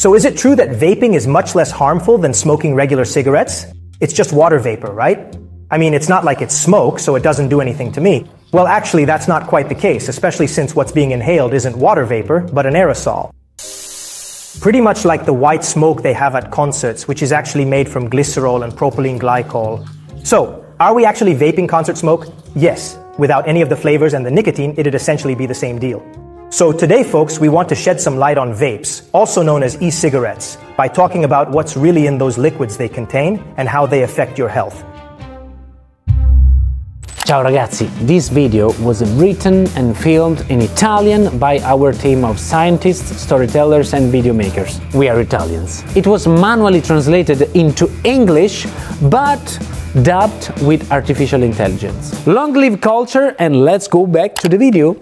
So is it true that vaping is much less harmful than smoking regular cigarettes? It's just water vapor, right? I mean, it's not like it's smoke, so it doesn't do anything to me. Well, actually, that's not quite the case, especially since what's being inhaled isn't water vapor, but an aerosol. Pretty much like the white smoke they have at concerts, which is actually made from glycerol and propylene glycol. So, are we actually vaping concert smoke? Yes. Without any of the flavors and the nicotine, it'd essentially be the same deal. So today, folks, we want to shed some light on vapes, also known as e-cigarettes, by talking about what's really in those liquids they contain and how they affect your health. Ciao ragazzi, this video was written and filmed in Italian by our team of scientists, storytellers and video makers. We are Italians. It was manually translated into English, but dubbed with artificial intelligence. Long live culture and let's go back to the video.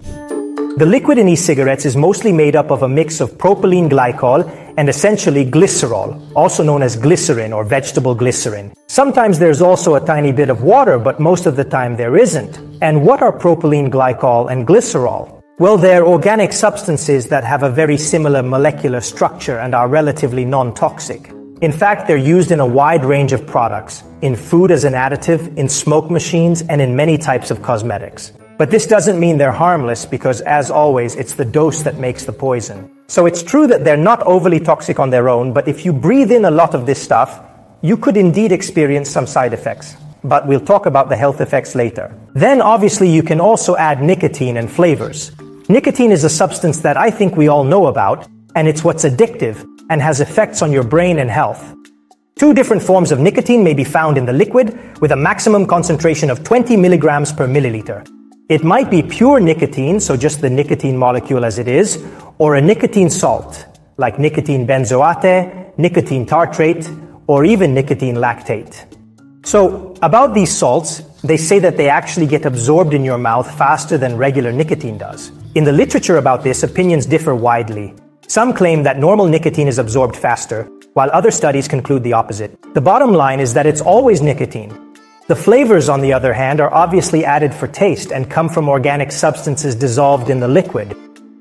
The liquid in e-cigarettes is mostly made up of a mix of propylene glycol and essentially glycerol, also known as glycerin or vegetable glycerin. Sometimes there's also a tiny bit of water, but most of the time there isn't. And what are propylene glycol and glycerol? Well, they're organic substances that have a very similar molecular structure and are relatively non-toxic. In fact, they're used in a wide range of products, in food as an additive, in smoke machines, and in many types of cosmetics. But this doesn't mean they're harmless because, as always, it's the dose that makes the poison. So it's true that they're not overly toxic on their own, but if you breathe in a lot of this stuff, you could indeed experience some side effects. But we'll talk about the health effects later. Then, obviously, you can also add nicotine and flavors. Nicotine is a substance that I think we all know about, and it's what's addictive and has effects on your brain and health. Two different forms of nicotine may be found in the liquid with a maximum concentration of 20 milligrams per milliliter. It might be pure nicotine, so just the nicotine molecule as it is, or a nicotine salt, like nicotine benzoate, nicotine tartrate, or even nicotine lactate. So, about these salts, they say that they actually get absorbed in your mouth faster than regular nicotine does. In the literature about this, opinions differ widely. Some claim that normal nicotine is absorbed faster, while other studies conclude the opposite. The bottom line is that it's always nicotine, the flavors, on the other hand, are obviously added for taste and come from organic substances dissolved in the liquid.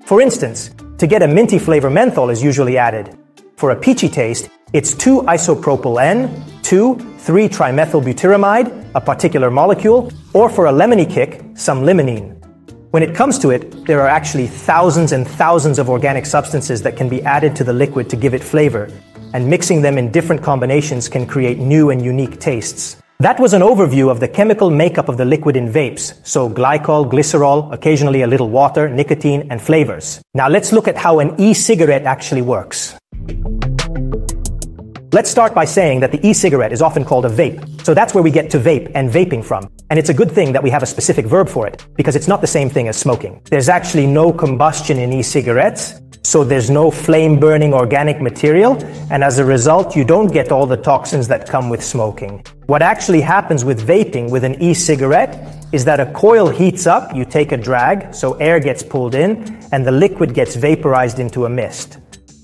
For instance, to get a minty flavor, menthol is usually added. For a peachy taste, it's 2-isopropyl N, 2,3-trimethylbutyramide, a particular molecule, or for a lemony kick, some limonene. When it comes to it, there are actually thousands and thousands of organic substances that can be added to the liquid to give it flavor, and mixing them in different combinations can create new and unique tastes. That was an overview of the chemical makeup of the liquid in vapes, so glycol, glycerol, occasionally a little water, nicotine, and flavors. Now let's look at how an e-cigarette actually works. Let's start by saying that the e-cigarette is often called a vape, so that's where we get to vape and vaping from. And it's a good thing that we have a specific verb for it, because it's not the same thing as smoking. There's actually no combustion in e-cigarettes, so there's no flame burning organic material, and as a result, you don't get all the toxins that come with smoking. What actually happens with vaping with an e-cigarette is that a coil heats up, you take a drag, so air gets pulled in, and the liquid gets vaporized into a mist.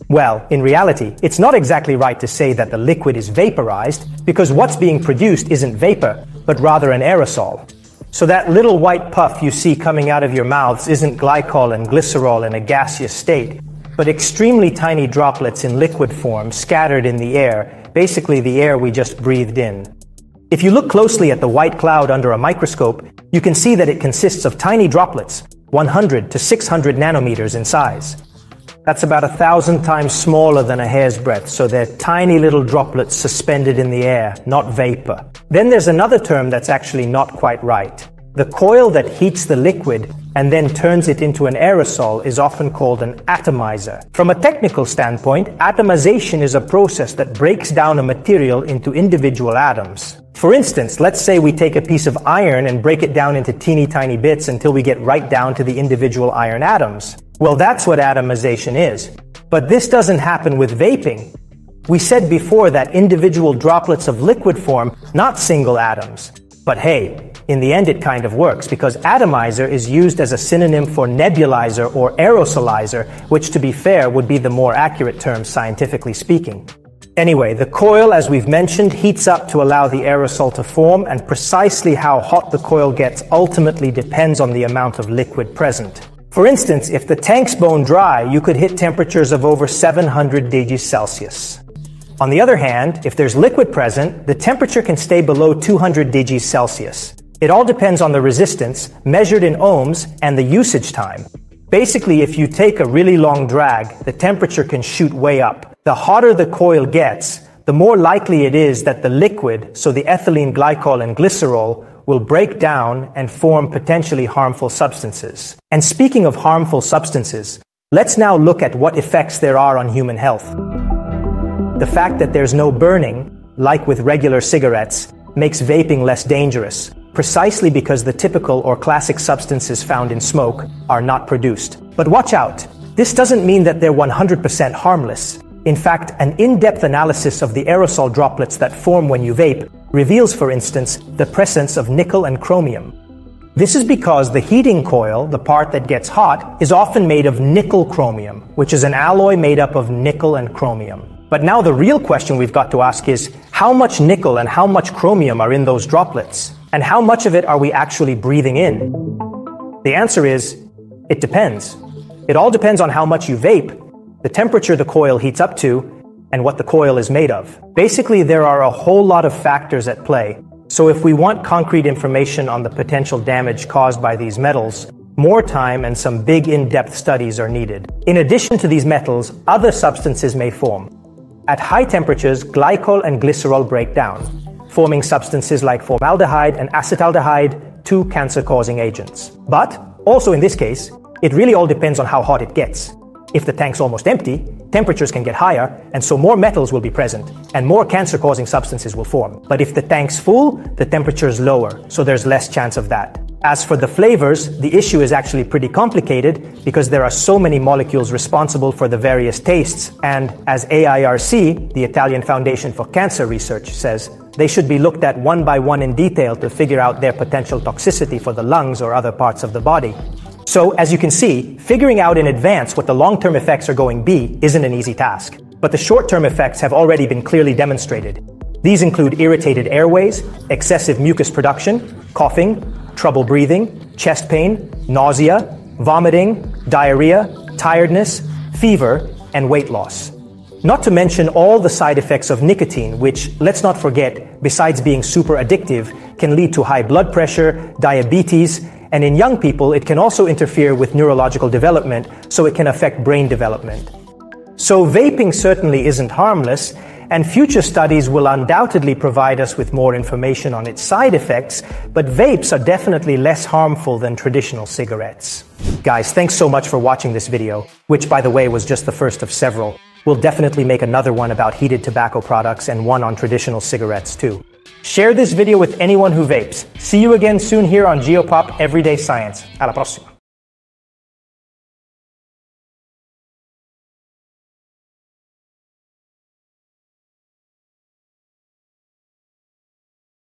Well, in reality, it's not exactly right to say that the liquid is vaporized, because what's being produced isn't vapor, but rather an aerosol. So that little white puff you see coming out of your mouths isn't glycol and glycerol in a gaseous state, but extremely tiny droplets in liquid form scattered in the air, basically the air we just breathed in. If you look closely at the white cloud under a microscope, you can see that it consists of tiny droplets, 100 to 600 nanometers in size. That's about a thousand times smaller than a hair's breadth, so they're tiny little droplets suspended in the air, not vapor. Then there's another term that's actually not quite right. The coil that heats the liquid and then turns it into an aerosol is often called an atomizer. From a technical standpoint, atomization is a process that breaks down a material into individual atoms. For instance, let's say we take a piece of iron and break it down into teeny tiny bits until we get right down to the individual iron atoms. Well, that's what atomization is. But this doesn't happen with vaping. We said before that individual droplets of liquid form, not single atoms. But hey, in the end, it kind of works because atomizer is used as a synonym for nebulizer or aerosolizer, which to be fair would be the more accurate term scientifically speaking. Anyway, the coil, as we've mentioned, heats up to allow the aerosol to form, and precisely how hot the coil gets ultimately depends on the amount of liquid present. For instance, if the tank's bone dry, you could hit temperatures of over 700 degrees Celsius. On the other hand, if there's liquid present, the temperature can stay below 200 degrees Celsius. It all depends on the resistance, measured in ohms, and the usage time. Basically, if you take a really long drag, the temperature can shoot way up. The hotter the coil gets, the more likely it is that the liquid, so the ethylene glycol and glycerol, will break down and form potentially harmful substances. And speaking of harmful substances, let's now look at what effects there are on human health. The fact that there's no burning, like with regular cigarettes, makes vaping less dangerous, precisely because the typical or classic substances found in smoke are not produced. But watch out! This doesn't mean that they're 100% harmless. In fact, an in-depth analysis of the aerosol droplets that form when you vape reveals, for instance, the presence of nickel and chromium. This is because the heating coil, the part that gets hot, is often made of nickel chromium, which is an alloy made up of nickel and chromium. But now the real question we've got to ask is, how much nickel and how much chromium are in those droplets? And how much of it are we actually breathing in? The answer is, it depends. It all depends on how much you vape, the temperature the coil heats up to, and what the coil is made of. Basically, there are a whole lot of factors at play. So if we want concrete information on the potential damage caused by these metals, more time and some big in-depth studies are needed. In addition to these metals, other substances may form. At high temperatures, glycol and glycerol break down, forming substances like formaldehyde and acetaldehyde, two cancer-causing agents. But, also in this case, it really all depends on how hot it gets. If the tank's almost empty, temperatures can get higher, and so more metals will be present, and more cancer-causing substances will form. But if the tank's full, the temperature's lower, so there's less chance of that. As for the flavors, the issue is actually pretty complicated because there are so many molecules responsible for the various tastes, and as AIRC, the Italian Foundation for Cancer Research, says, they should be looked at one by one in detail to figure out their potential toxicity for the lungs or other parts of the body. So, as you can see, figuring out in advance what the long-term effects are going to be isn't an easy task. But the short-term effects have already been clearly demonstrated. These include irritated airways, excessive mucus production, coughing, trouble breathing, chest pain, nausea, vomiting, diarrhea, tiredness, fever, and weight loss. Not to mention all the side effects of nicotine, which, let's not forget, besides being super addictive, can lead to high blood pressure, diabetes, and in young people, it can also interfere with neurological development, so it can affect brain development. So vaping certainly isn't harmless, and future studies will undoubtedly provide us with more information on its side effects, but vapes are definitely less harmful than traditional cigarettes. Guys, thanks so much for watching this video, which by the way was just the first of several. We'll definitely make another one about heated tobacco products and one on traditional cigarettes too. Share this video with anyone who vapes. See you again soon here on Geopop Everyday Science. Alla prossima.